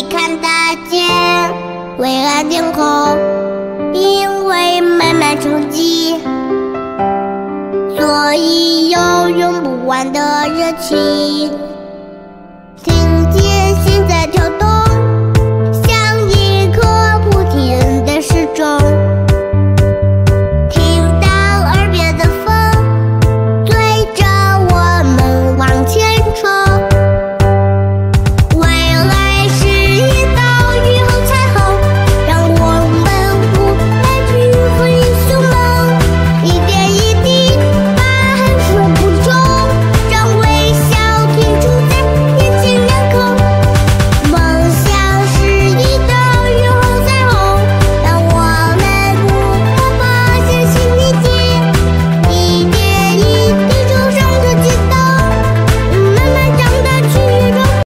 你看得见蔚蓝天空因为慢慢沉寂所以有用不完的热情。